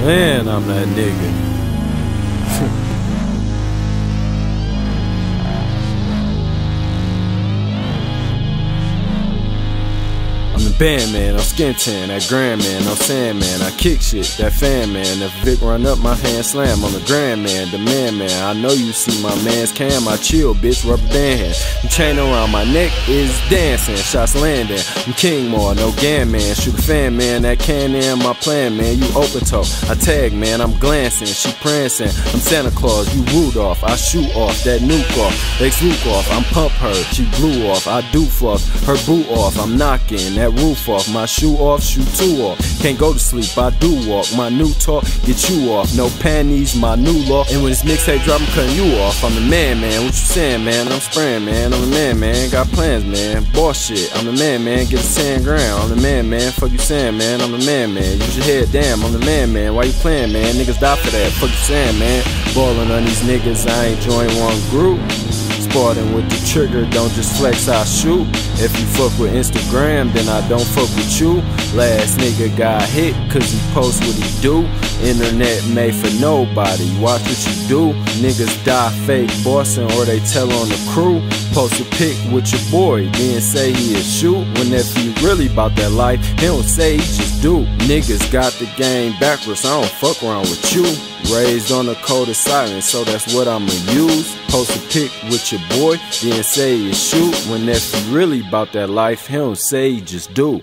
Man, I'm that nigga. I'm band man, I'm skin tan, that grand man, no sand man. I kick shit, that fan man. If Vic run up my hand slam, I'm the grand man, the man man. I know you see my man's cam, I chill, bitch, rubber band hand. Chain around my neck is dancing, shots landing. I'm King Mall, no gan man. Shoot a fan man, that can in my plan man. You open toe, I tag man, I'm glancing, she prancing. I'm Santa Claus, you Rudolph, I shoot off that nuke off, they swoop off. I'm pump her, she blew off, I do floss, her boot off. I'm knocking that roof off, my shoe off, shoe two off. Can't go to sleep, I do walk. My new talk, get you off. No panties, my new law. And when this mixtape drop, I'm cutting you off. I'm the man, man. What you saying, man? I'm spraying, man. I'm the man, man. Got plans, man. Boss shit. I'm the man, man. Get a 10 grand. I'm the man, man. Fuck you saying, man. I'm the man, man. Use your head, damn. I'm the man, man. Why you playing, man? Niggas die for that. Fuck you saying, man. Ballin' on these niggas, I ain't join one group. Sporting with the trigger, don't just flex, I shoot. If you fuck with Instagram, then I don't fuck with you. Last nigga got hit, cause he post what he do. Internet made for nobody, watch what you do. Niggas die fake bossing or they tell on the crew. Post a pic with your boy, then say he a shoot. When if he really about that life, he don't say he just do. Niggas got the game backwards, I don't fuck around with you. Raised on the code of silence, so that's what I'ma use. Post a pic with your boy, then say you shoot. When if you really about that life, he don't say he just do.